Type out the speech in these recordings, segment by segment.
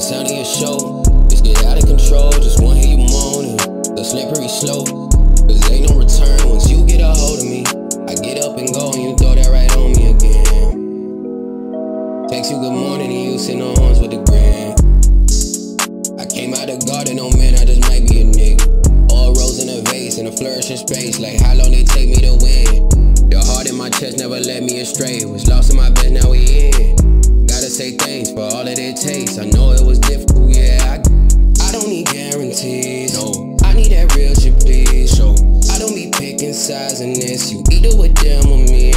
the sound of your show. Just get out of control, just wanna hear you moaning. The slippery slope, cause ain't no return once you get a hold of me. I get up and go and you throw that right on me again. Text you good morning and you send on horns with the grin. I came out the garden, oh man, I just might be a nigga. All rose in a vase in a flourishing space, like how long they take me to win. The heart in my chest never led me astray. Was lost in my bed, now we in. Say thanks for all that it takes. I know it was difficult, yeah. I, I don't need guarantees. No, I need that real shit, please. So I don't be picking sides in this. You either with them or me.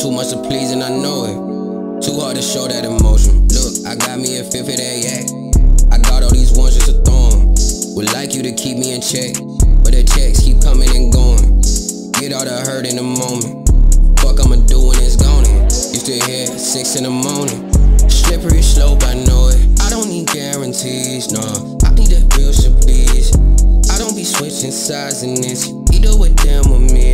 Too much to please and I know it. Too hard to show that emotion. Look, I got me a fifth of that yak. I got all these ones just to throw 'em. Would like you to keep me in check, but the checks keep coming and going. Get all the hurt in the moment. Fuck I'ma do when it's gone. You still here, six in the morning. Slippery slope, I know it. I don't need guarantees, no. I need a real please. I don't be switching sides in this. Either with them or me.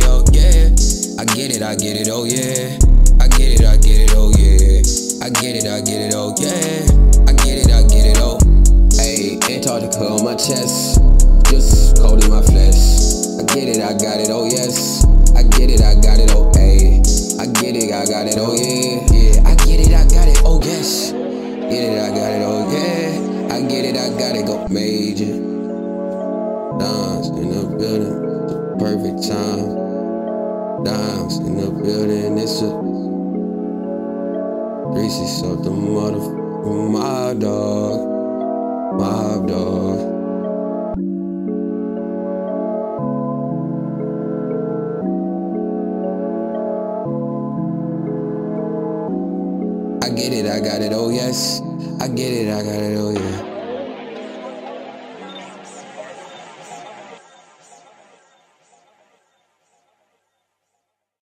I get it, I get it, oh yeah. I get it, I get it, oh yeah. I get it, I get it, oh yeah. I get it, I get it, oh. Hey, Antarctica on my chest, just cold in my flesh. I get it, I got it, oh yes. I get it, I got it, oh hey. I get it, I got it, oh yeah, yeah. I get it, I got it, oh yes. Get it, I got it, oh yeah. I get it, I got it, go major. Dance in the building, the perfect time. In the building, it's a 360 of the my dog. My dog. I get it, I got it, oh yes. I get it, I got it, oh yeah.